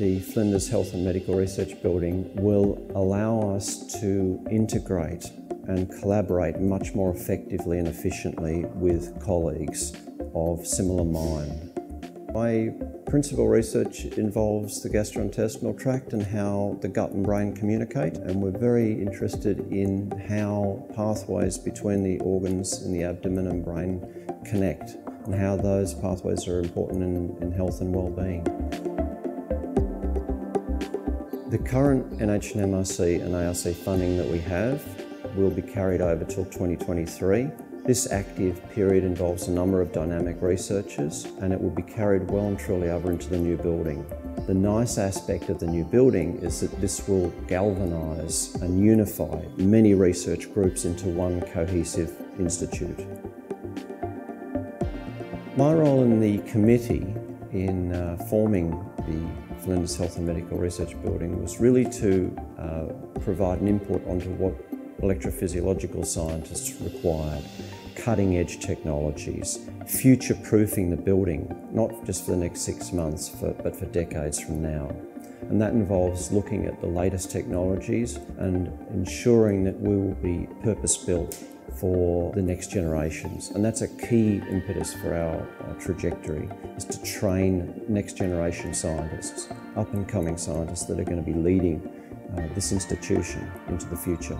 the Flinders Health and Medical Research Building will allow us to integrate and collaborate much more effectively and efficiently with colleagues of similar mind. My principal research involves the gastrointestinal tract and how the gut and brain communicate and we're very interested in how pathways between the organs in the abdomen and brain connect and how those pathways are important in, in health and well-being. The current NHMRC and ARC funding that we have will be carried over till 2023 this active period involves a number of dynamic researchers and it will be carried well and truly over into the new building. The nice aspect of the new building is that this will galvanise and unify many research groups into one cohesive institute. My role in the committee in uh, forming the Flinders Health and Medical Research Building was really to uh, provide an input onto what electrophysiological scientists required, cutting edge technologies, future proofing the building, not just for the next six months, for, but for decades from now. And that involves looking at the latest technologies and ensuring that we will be purpose built for the next generations. And that's a key impetus for our, trajectory, is to train next generation scientists, up and coming scientists that are going to be leading uh, this institution into the future.